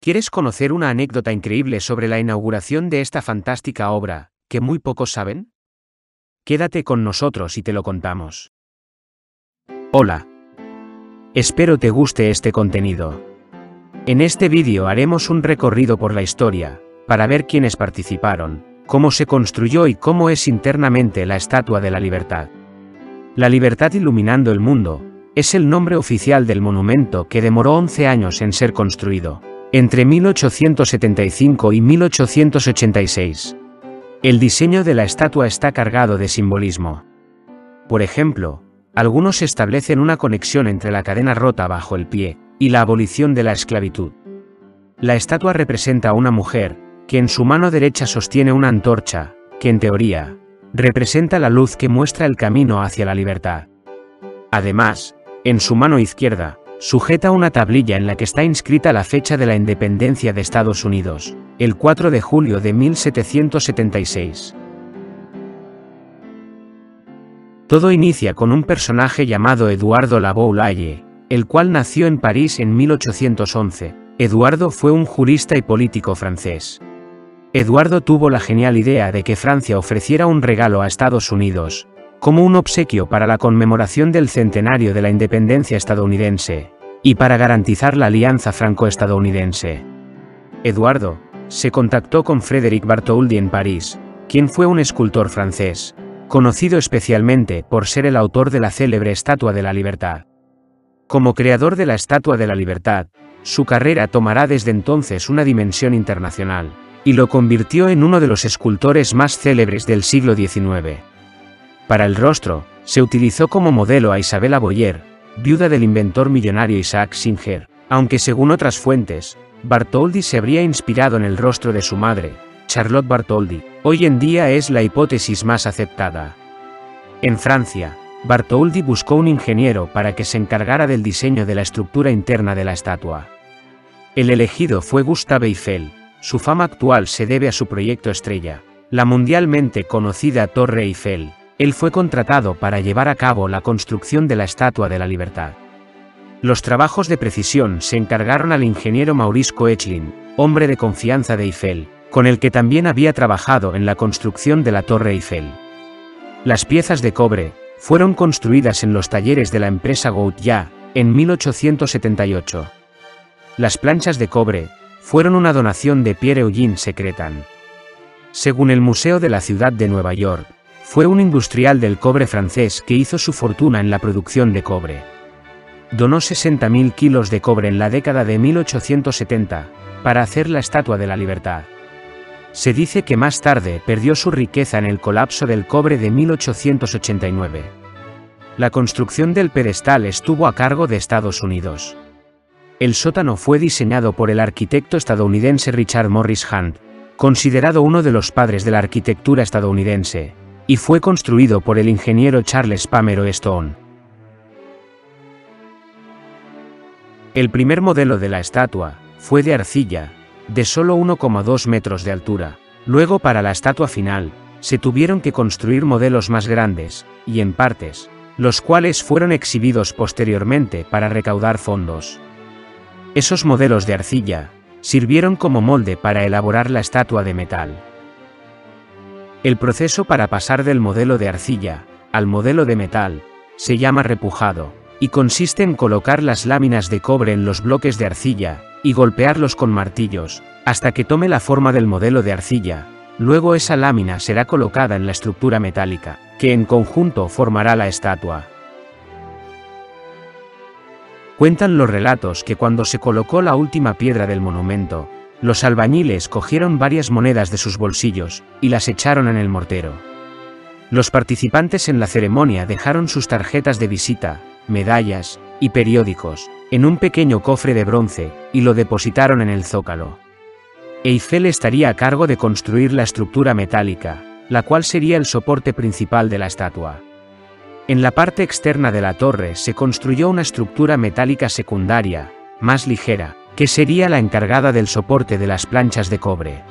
¿Quieres conocer una anécdota increíble sobre la inauguración de esta fantástica obra, que muy pocos saben? Quédate con nosotros y te lo contamos. Hola. Espero te guste este contenido. En este vídeo haremos un recorrido por la historia, para ver quiénes participaron, cómo se construyó y cómo es internamente la Estatua de la Libertad. La Libertad iluminando el mundo, es el nombre oficial del monumento que demoró 11 años en ser construido, entre 1875 y 1886. El diseño de la estatua está cargado de simbolismo. Por ejemplo, algunos establecen una conexión entre la cadena rota bajo el pie y la abolición de la esclavitud. La estatua representa a una mujer, que en su mano derecha sostiene una antorcha, que en teoría, representa la luz que muestra el camino hacia la libertad. Además, en su mano izquierda, sujeta una tablilla en la que está inscrita la fecha de la independencia de Estados Unidos, el 4 de julio de 1776. Todo inicia con un personaje llamado Eduardo Laboulaye, el cual nació en París en 1811. Eduardo fue un jurista y político francés. Eduardo tuvo la genial idea de que Francia ofreciera un regalo a Estados Unidos, como un obsequio para la conmemoración del centenario de la independencia estadounidense, y para garantizar la alianza franco-estadounidense. Eduardo, se contactó con Frédéric Bartholdi en París, quien fue un escultor francés, conocido especialmente por ser el autor de la célebre Estatua de la Libertad. Como creador de la Estatua de la Libertad, su carrera tomará desde entonces una dimensión internacional, y lo convirtió en uno de los escultores más célebres del siglo XIX. Para el rostro, se utilizó como modelo a Isabella Boyer, viuda del inventor millonario Isaac Singer, aunque según otras fuentes, Bartholdi se habría inspirado en el rostro de su madre, Charlotte Bartholdi. Hoy en día es la hipótesis más aceptada. En Francia, Bartholdi buscó un ingeniero para que se encargara del diseño de la estructura interna de la estatua. El elegido fue Gustave Eiffel, su fama actual se debe a su proyecto estrella, la mundialmente conocida Torre Eiffel, él fue contratado para llevar a cabo la construcción de la Estatua de la Libertad. Los trabajos de precisión se encargaron al ingeniero Maurice Koechlin, hombre de confianza de Eiffel, con el que también había trabajado en la construcción de la Torre Eiffel. Las piezas de cobre fueron construidas en los talleres de la empresa Gouthier en 1878. Las planchas de cobre fueron una donación de Pierre Eugène Secretan. Según el Museo de la Ciudad de Nueva York, fue un industrial del cobre francés que hizo su fortuna en la producción de cobre. Donó 60.000 kilos de cobre en la década de 1870, para hacer la Estatua de la Libertad. Se dice que más tarde perdió su riqueza en el colapso del cobre de 1889. La construcción del pedestal estuvo a cargo de Estados Unidos. El sótano fue diseñado por el arquitecto estadounidense Richard Morris Hunt, considerado uno de los padres de la arquitectura estadounidense, y fue construido por el ingeniero Charles Pamero Stone. El primer modelo de la estatua fue de arcilla, de solo 1,2 metros de altura. Luego para la estatua final, se tuvieron que construir modelos más grandes, y en partes, los cuales fueron exhibidos posteriormente para recaudar fondos. Esos modelos de arcilla, sirvieron como molde para elaborar la estatua de metal. El proceso para pasar del modelo de arcilla al modelo de metal se llama repujado, y consiste en colocar las láminas de cobre en los bloques de arcilla y golpearlos con martillos, hasta que tome la forma del modelo de arcilla. Luego esa lámina será colocada en la estructura metálica, que en conjunto formará la estatua. Cuentan los relatos que cuando se colocó la última piedra del monumento, los albañiles cogieron varias monedas de sus bolsillos, y las echaron en el mortero. Los participantes en la ceremonia dejaron sus tarjetas de visita, medallas, y periódicos, en un pequeño cofre de bronce, y lo depositaron en el zócalo. Eiffel estaría a cargo de construir la estructura metálica, la cual sería el soporte principal de la estatua. En la parte externa de la torre se construyó una estructura metálica secundaria, más ligera, que sería la encargada del soporte de las planchas de cobre.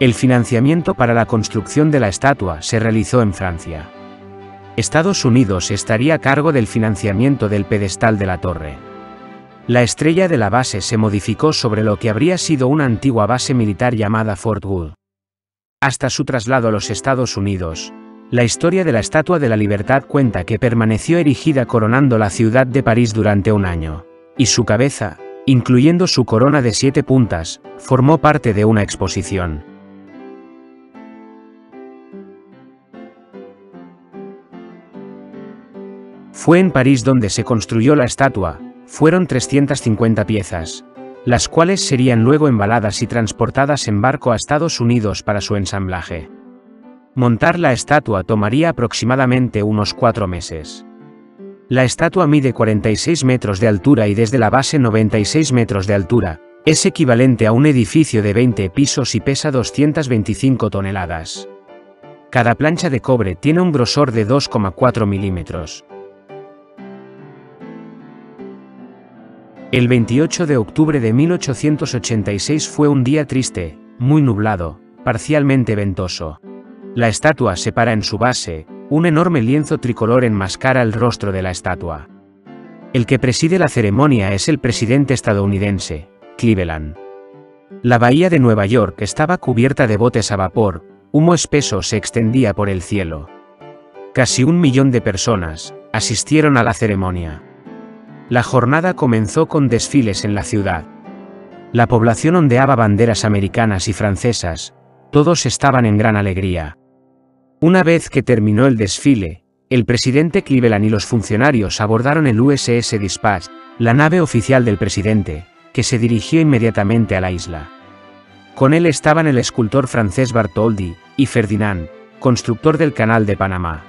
El financiamiento para la construcción de la estatua se realizó en Francia. Estados Unidos estaría a cargo del financiamiento del pedestal de la torre. La estrella de la base se modificó sobre lo que habría sido una antigua base militar llamada Fort Wood. Hasta su traslado a los Estados Unidos, la historia de la Estatua de la Libertad cuenta que permaneció erigida coronando la ciudad de París durante un año, y su cabeza, incluyendo su corona de siete puntas, formó parte de una exposición. Fue en París donde se construyó la estatua, fueron 350 piezas, las cuales serían luego embaladas y transportadas en barco a Estados Unidos para su ensamblaje. Montar la estatua tomaría aproximadamente unos cuatro meses. La estatua mide 46 metros de altura y desde la base 96 metros de altura, es equivalente a un edificio de 20 pisos y pesa 225 toneladas. Cada plancha de cobre tiene un grosor de 2,4 milímetros. El 28 de octubre de 1886 fue un día triste, muy nublado, parcialmente ventoso. La estatua separa en su base, un enorme lienzo tricolor enmascara el rostro de la estatua. El que preside la ceremonia es el presidente estadounidense, Cleveland. La bahía de Nueva York estaba cubierta de botes a vapor, humo espeso se extendía por el cielo. Casi un millón de personas asistieron a la ceremonia. La jornada comenzó con desfiles en la ciudad. La población ondeaba banderas americanas y francesas, todos estaban en gran alegría. Una vez que terminó el desfile, el presidente Cleveland y los funcionarios abordaron el USS Dispatch, la nave oficial del presidente, que se dirigió inmediatamente a la isla. Con él estaban el escultor francés Bartholdi y Ferdinand, constructor del Canal de Panamá.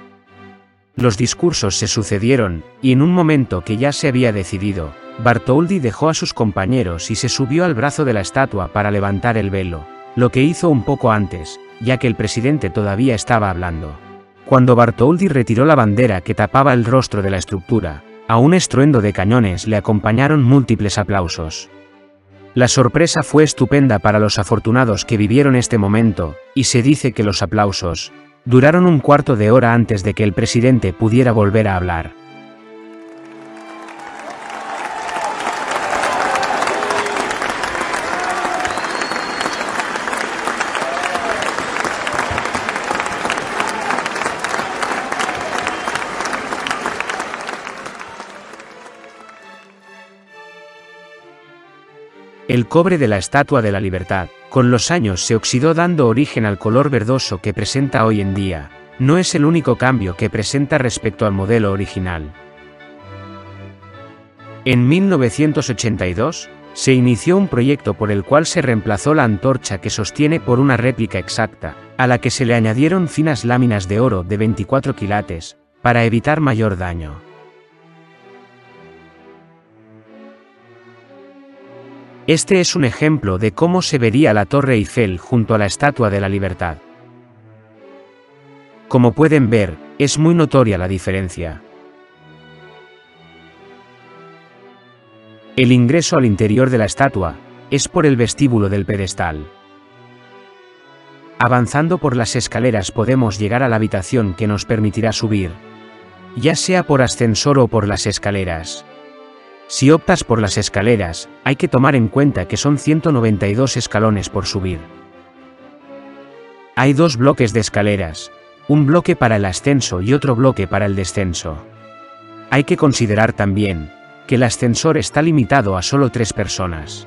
Los discursos se sucedieron, y en un momento que ya se había decidido, Bartholdi dejó a sus compañeros y se subió al brazo de la estatua para levantar el velo, lo que hizo un poco antes, ya que el presidente todavía estaba hablando. Cuando Bartoldi retiró la bandera que tapaba el rostro de la estructura, a un estruendo de cañones le acompañaron múltiples aplausos. La sorpresa fue estupenda para los afortunados que vivieron este momento, y se dice que los aplausos duraron un cuarto de hora antes de que el presidente pudiera volver a hablar. El cobre de la Estatua de la Libertad, con los años se oxidó dando origen al color verdoso que presenta hoy en día. No es el único cambio que presenta respecto al modelo original. En 1982, se inició un proyecto por el cual se reemplazó la antorcha que sostiene por una réplica exacta, a la que se le añadieron finas láminas de oro de 24 quilates, para evitar mayor daño. Este es un ejemplo de cómo se vería la Torre Eiffel junto a la Estatua de la Libertad. Como pueden ver, es muy notoria la diferencia. El ingreso al interior de la estatua es por el vestíbulo del pedestal. Avanzando por las escaleras podemos llegar a la habitación que nos permitirá subir, ya sea por ascensor o por las escaleras. Si optas por las escaleras, hay que tomar en cuenta que son 192 escalones por subir. Hay dos bloques de escaleras, un bloque para el ascenso y otro bloque para el descenso. Hay que considerar también, que el ascensor está limitado a solo tres personas.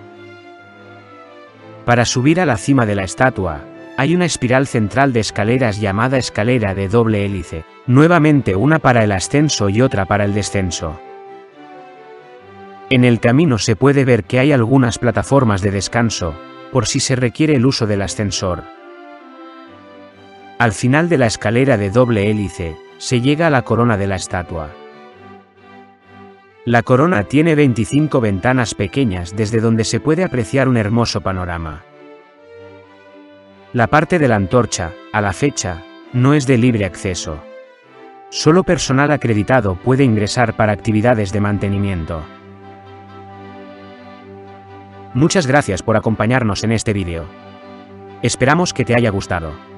Para subir a la cima de la estatua, hay una espiral central de escaleras llamada escalera de doble hélice, nuevamente una para el ascenso y otra para el descenso. En el camino se puede ver que hay algunas plataformas de descanso, por si se requiere el uso del ascensor. Al final de la escalera de doble hélice, se llega a la corona de la estatua. La corona tiene 25 ventanas pequeñas desde donde se puede apreciar un hermoso panorama. La parte de la antorcha, a la fecha, no es de libre acceso. Solo personal acreditado puede ingresar para actividades de mantenimiento. Muchas gracias por acompañarnos en este vídeo. Esperamos que te haya gustado.